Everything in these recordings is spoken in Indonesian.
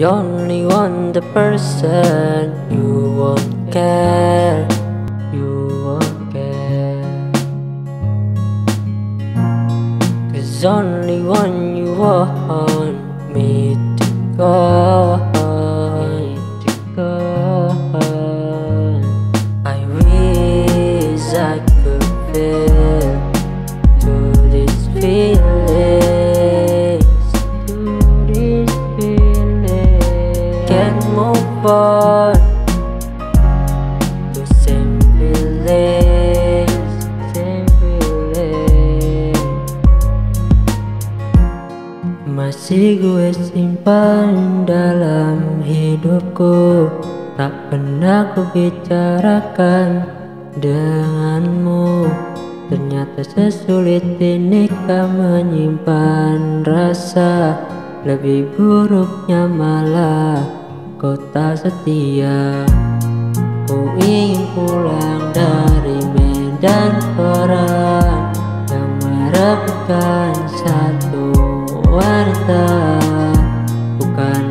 I only one, the person you won't care You won't care. Cause only one you want me to go Masih gue simpan dalam hidupku. Tak pernah ku bicarakan denganmu. Ternyata sesulit ini kau menyimpan rasa. Lebih buruknya malah kau tak setia. Ku ingin pulang dari medan perang Yang merebutkan satu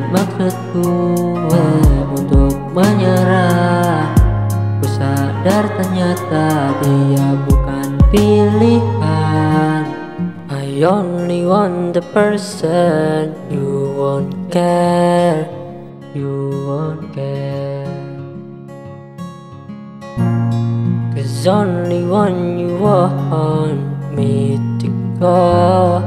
Bukan maksudku eh, untuk menyerah. Ku sadar ternyata dia bukan pilihan. I only want the person you won't care. You won't care. Cause only one you want me to go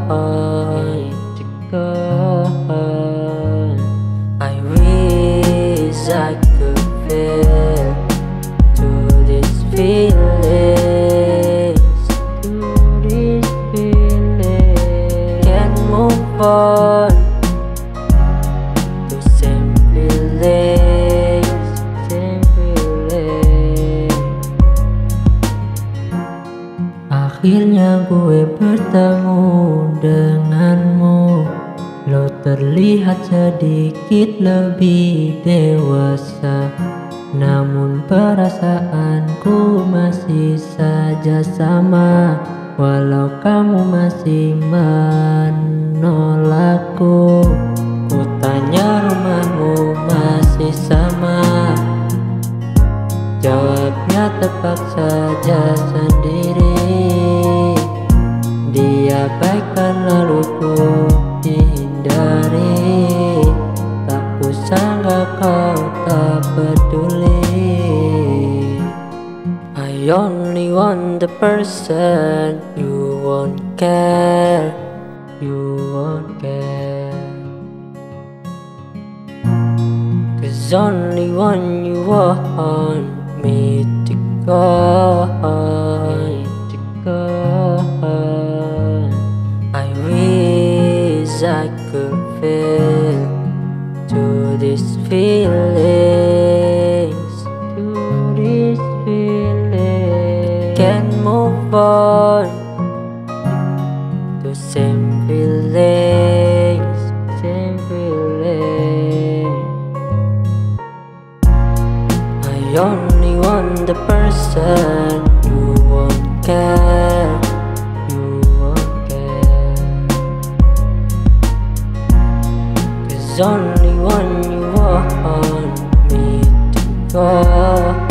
feelings Akhirnya gue bertemu denganmu. Lo terlihat sedikit lebih dewasa. Namun perasaanku masih saja sama Walau kamu masih menolakku Ku tanya rumahmu masih sama. Jawabnya tepat saja sendiri. Dia baikkan lalu ku hindari. Tak kusangka kau tak peduli I only want the person. You won't care. You won't care. Cause only one you want me to go to go I wish I could feel to this feelings can't move on to same feelings same feelings I only want the person you won't care You won't care. Cause only one you want me to go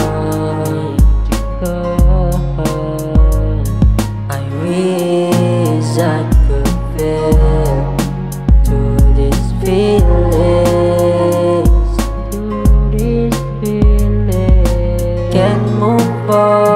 above.